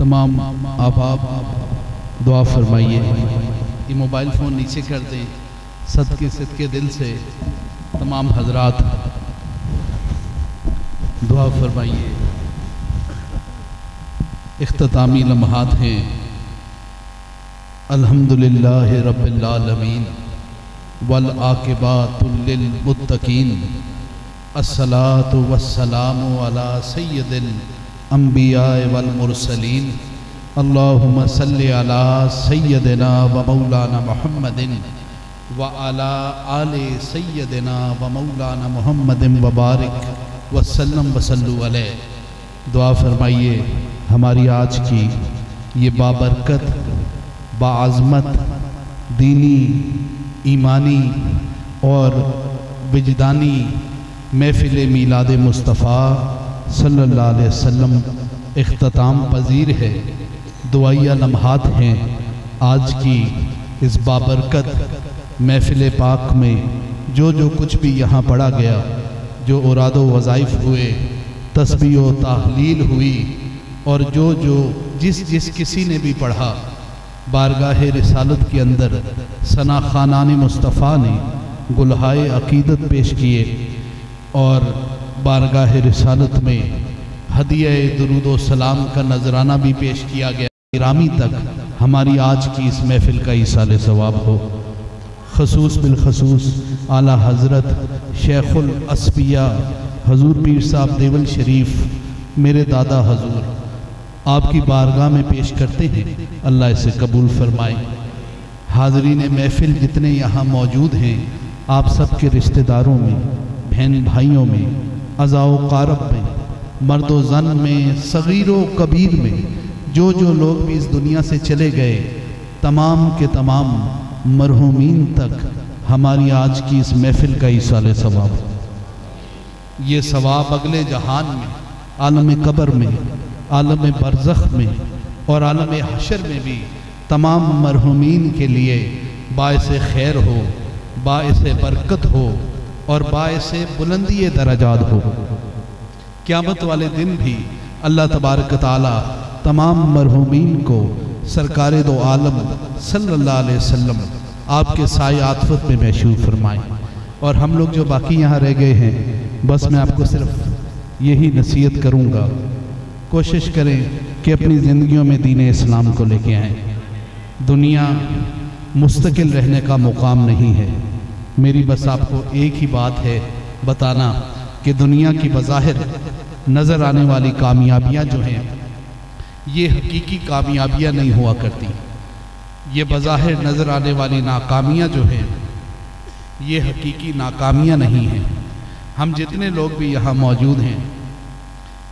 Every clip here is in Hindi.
तमाम आबाब दुआ फरमाइए ये मोबाइल फ़ोन नीचे कर दें, सदके सदके दिल से तमाम हजरात। दुआ फरमाइए। इख्तामी लम्हात हैं। अल्हम्दुलिल्लाह आलमीन। वल आकिबातुल्लिलमुत्तकीन अस्सलातु वस्सलामु अला अंबिया वल मुरसलीन अल्लाहुम्मा सल्लि अला व मौलाना मुहम्मदिन व अला आले सय्यदिना व मौलाना मुहम्मदिन व बारिक वसल्लम वसल्लु अलैहि दुआ फरमाइए हमारी आज की ये बाबरकत बाज़मत दीनी ईमानी और विजदानी महफिल मीलाद मुस्तफ़ा सल्लल्लाहु अलैहि वसल्लम अख्ताम पजीर है दुआया लम्हात हैं, आज की इस बाबरकत महफिल पाक में जो जो कुछ भी यहाँ पढ़ा गया, जो उराद वज़ाइफ हुए तस्बी व तहलील हुई, और जो जो जिस जिस किसी ने भी पढ़ा, बारगाह रसालत के अंदर सना खानान मुस्तफ़ा ने गुलहाए अकीदत पेश किए, और बारगाह रसालत में हदिया दरुद सलाम का नजराना भी पेश किया गया। ग्रामी तक हमारी आज की इस महफिल का ईसाल सवाब हो। खसूस बिलखसूस आला हज़रत शेखुल असफिया, हजूर पीर साहब देवल शरीफ, मेरे दादा हजूर, आपकी बारगाह में पेश करते हैं। अल्लाह इसे कबूल फरमाए। हाजरीन महफिल जितने यहाँ मौजूद हैं, आप सबके रिश्तेदारों में, बहन भाइयों में अज़ाओ कारब में, मर्द जन में, सग़ीर कबीर में जो जो लोग भी इस दुनिया से चले गए, तमाम के तमाम मरहूमीन तक हमारी आज की इस महफिल का ईसाल सवाब। ये सवाब अगले जहान में, आलम कबर में, आलम बरज़ख में और आलम हशर में भी तमाम मरहूमीन के लिए बायस खैर हो, बायस बरकत हो और बायस बुलंदी दराजात हो। क़्यामत वाले दिन भी अल्लाह तबारक ताली तमाम मरहूमिन को सरकार दो आलम वसल्लम आपके साय आतफत में महशूर फरमाएँ। और हम लोग जो बाकी यहाँ रह गए हैं, बस मैं आपको सिर्फ़ यही नसीहत करूँगा। कोशिश करें कि अपनी ज़िंदगियों में दीन इस्लाम को लेके आएँ। दुनिया मुस्तकिल रहने का मुकाम नहीं है। मेरी बस आपको एक ही बात है, बताना कि दुनिया की बज़ाहिर नज़र आने वाली कामयाबियाँ जो हैं, ये हकीकी कामयाबियाँ नहीं हुआ करती। ये बज़ाहिर नज़र आने वाली नाकामियाँ जो हैं, ये हकीकी नाकामियाँ नहीं हैं। हम जितने लोग भी यहाँ मौजूद हैं,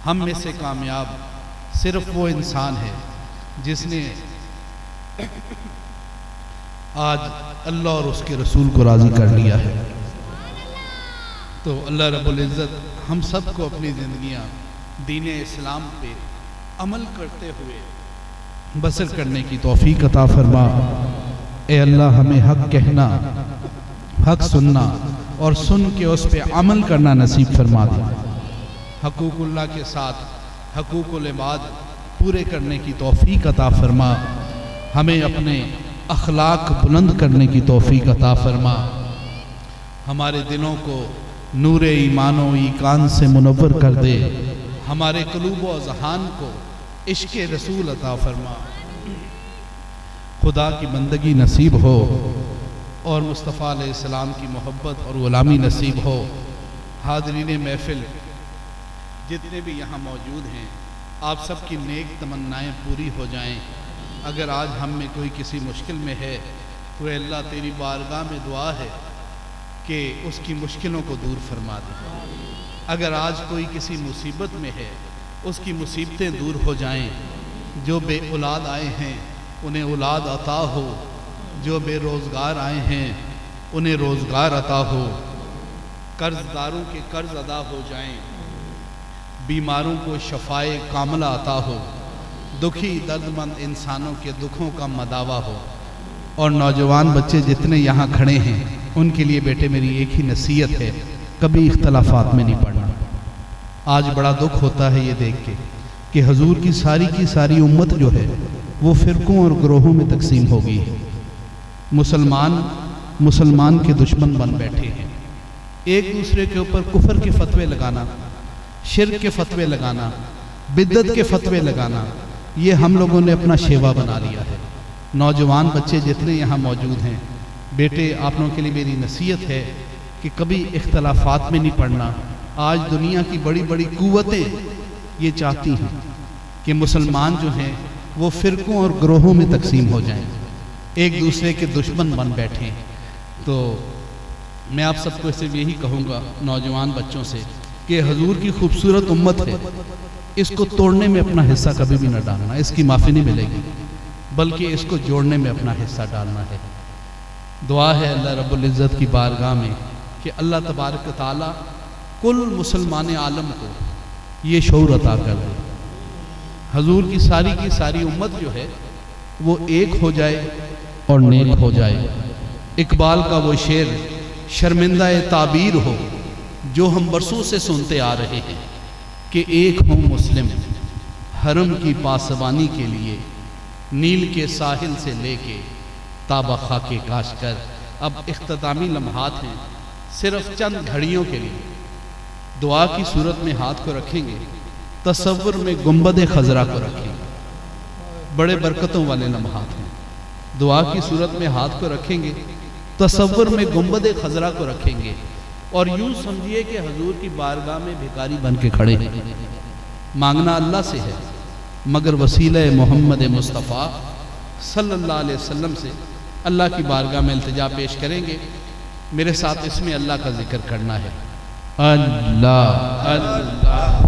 हम में से कामयाब सिर्फ़ वो इंसान है जिसने आज अल्लाह और उसके रसूल को राज़ी कर लिया है। तो अल्लाह रब्बुल इज़्ज़त हम सबको अपनी ज़िंदगियाँ दीन इस्लाम पे अमल करते हुए बसर करने की तोफ़ी अता फरमा। ए अल्लाह, हमें हक कहना, हक सुनना और सुन के उस पर अमल करना नसीब फरमा दे। हकूकुल्ला के साथ हकूकुलबाद पूरे करने की तोफ़ी अता फरमा। हमें अपने अखलाक बुलंद करने की तोफ़ी अता फरमा। हमारे दिलों को नूर ईमान ईकान से मुनवर कर दे। हमारे कलूब जहान को इश्क रसूल अता फरमा। खुदा की बंदगी नसीब हो और मुस्तफ़ा सलाम की मोहब्बत और ग़ुलामी नसीब हो। हाजरीन महफिल जितने भी यहाँ मौजूद हैं, आप सबकी नेक तमन्नाएँ पूरी हो जाएँ। अगर आज हम में कोई किसी मुश्किल में है तो अल्लाह तेरी बारगाह में दुआ है कि उसकी मुश्किलों को दूर फरमा दे। अगर आज कोई किसी मुसीबत में है, उसकी मुसीबतें दूर हो जाएँ, जो बे औलाद आए हैं, उन्हें औलाद अता हो। जो बेरोज़गार आए हैं, उन्हें रोज़गार अता हो। कर्जदारों के कर्ज अदा हो जाएँ, बीमारों को शफाए कामला अता हो। दुखी, दर्दमंद इंसानों के दुखों का मदावा हो। और नौजवान बच्चे जितने यहाँ खड़े हैं, उनके लिए बेटे मेरी एक ही नसीहत है, कभी इख्तलाफात में नहीं पड़ना। आज बड़ा दुख होता है ये देख के कि हजूर की सारी की सारी उम्मत जो है, वो फ़िरक़ों और ग्रोहों में तकसीम हो गई है। मुसलमान मुसलमान के दुश्मन बन बैठे हैं। एक दूसरे के ऊपर कुफर के फतवे लगाना शिर के फतवे लगाना, बिद्दत के फतवे लगाना ये हम लोगों ने अपना शेवा बना लिया है। नौजवान बच्चे जितने यहाँ मौजूद हैं, बेटे, आप लोगों के लिए मेरी नसीहत है कि कभी इख्तलाफात में नहीं पड़ना। आज दुनिया की बड़ी बड़ी कुतें ये चाहती हैं कि मुसलमान जो हैं, वो फ़िरक़ों और ग्रोहों में तकसीम हो जाएँ। एक दूसरे के दुश्मन बन बैठे। तो मैं आप सबको सिर्फ़ यही कहूँगा, नौजवान बच्चों से, कि हजूर की खूबसूरत उम्मत है। इसको तोड़ने में अपना हिस्सा कभी भी न डालना, इसकी माफ़ी नहीं मिलेगी, बल्कि इसको जोड़ने में अपना हिस्सा डालना है। दुआ है अल्लाह रब्बुल इज़्ज़त की बारगाह में कि अल्लाह तबारक ताली कुल मुसलमान आलम को ये शौर अता कर दे। हजूर की सारी की सारी उम्मत जो है, वो एक हो जाए और नेक हो जाए। इकबाल का वो शेर शर्मिंदा ताबीर हो, जो हम बरसों से सुनते आ रहे हैं। कि एक हो मुस्लिम, हरम की पासवानी के लिए नील के साहिल से लेके ताबा खा के काश कर। अब इख्तामी लम्हात हैं, सिर्फ़ चंद घड़ियों के लिए। दुआ की सूरत में हाथ को रखेंगे तस्वुर में गुंबद खजरा को रखेंगे। बड़े बरकतों वाले लम्हात हैं। दुआ की सूरत में हाथ को रखेंगे तस्वुर में गुंबद खजरा को रखेंगे। और यूँ समझिए कि हजूर की बारगाह में भिकारी बन के खड़े हैं। मांगना अल्लाह से है, मगर वसील मोहम्मद मुस्तफ़ा सल्लल्लाहु अलैहि वसल्लम से अल्लाह की बारगाह में अल्तजा पेश करेंगे। मेरे साथ इसमें अल्लाह का ज़िक्र करना है। अल्लाह अल्लाह।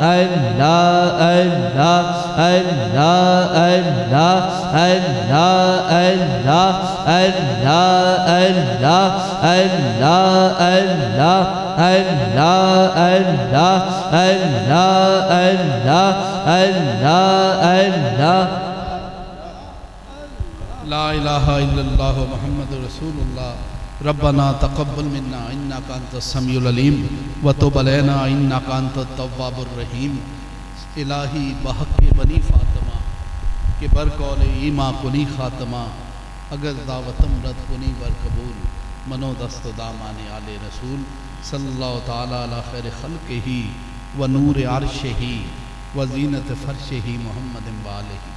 Allah Allah Allah Allah Allah Allah Allah Allah Allah Allah Allah Allah Allah Allah Allah Allah ला इलाहा इल्लल्लाहु मुहम्मद रसूलुल्लाह रब्बना तकबल मन्ना इन्ना कांत समीम व तो बलैना इन्ना कांत तवाबुलरहीम इलाही बहक बनी फ़ातमा, के बरकौल ईमा कुनी ख़ातमा, अगर दावतम रद कुनी बरकबूल मनो दस्त दामान आल रसूल सल्ला तैर खल के ही व नूर आरश ही व जीनत फ़र्श ही मोहम्मद इम्बाल ही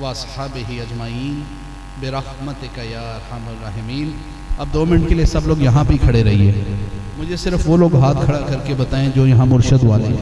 व ही अजमाइन बरहमत कया रहमीन। अब दो मिनट के लिए सब लोग यहाँ भी खड़े रहिए। मुझे सिर्फ़ वो लोग हाथ खड़ा करके बताएँ जो यहाँ मुर्शद वाले हैं।